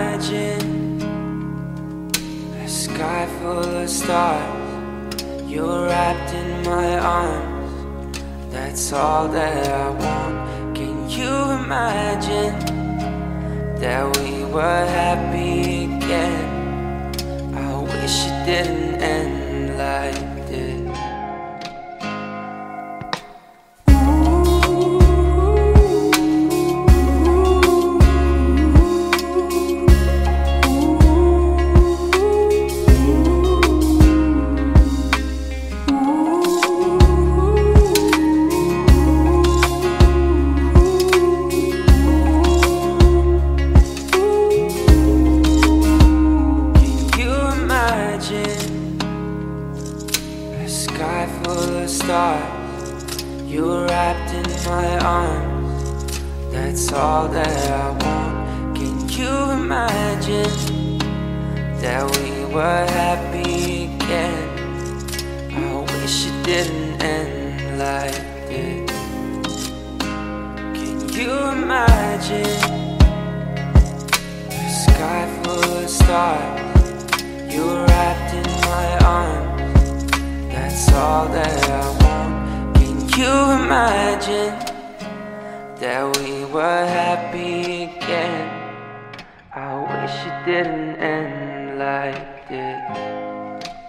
imagine a sky full of stars. You're wrapped in my arms. That's all that I want. Can you imagine that we were happy again? I wish it didn't end. Full of stars? You were wrapped in my arms. That's all that I want. Can you imagine that we were happy again? I wish it didn't end like this. Can you imagine? all that I want. Can you imagine That we were happy again? I wish it didn't end like this.